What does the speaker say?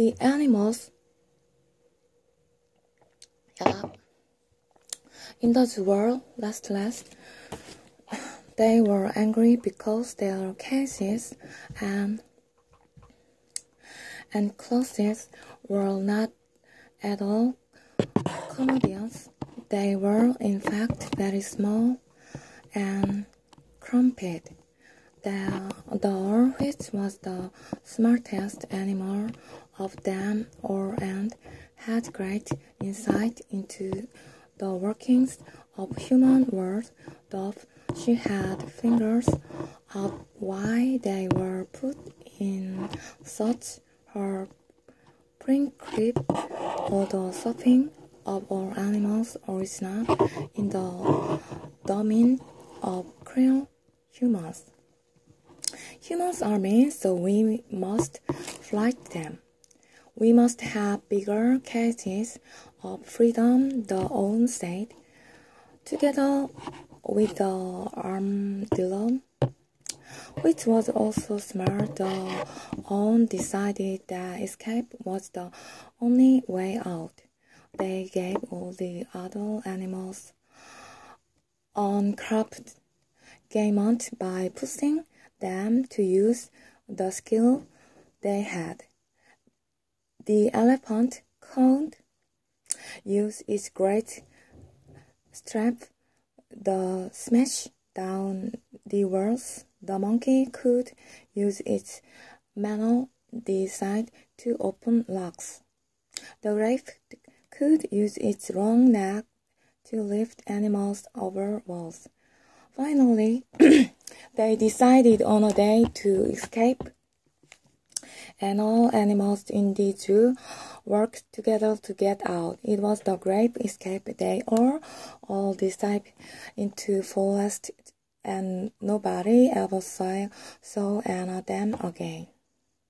The animals yeah, in the world, last last, they were angry because their cases and and clothes were not at all commodious. They were, in fact, very small and cramped. The door, which was the smartest animal of them all and had great insight into the workings of human world, though she had fingers of why they were put in such her or the something of all animals original in the domain of cruel humans. Humans are mean, so we must fight them. We must have bigger cases of freedom, the own state, together with the armadillo, which was also smart. The own decided that escape was the only way out. They gave all the other animals uncropped game out by pushing them to use the skill they had. The elephant could use its great strength to smash down the walls. The monkey could use its manual design to open locks. The rabbit could use its long neck to lift animals over walls. Finally, they decided on a day to escape, and all animals in the zoo worked together to get out. It was the great escape. They all all decided into forest, and nobody ever saw saw of them again.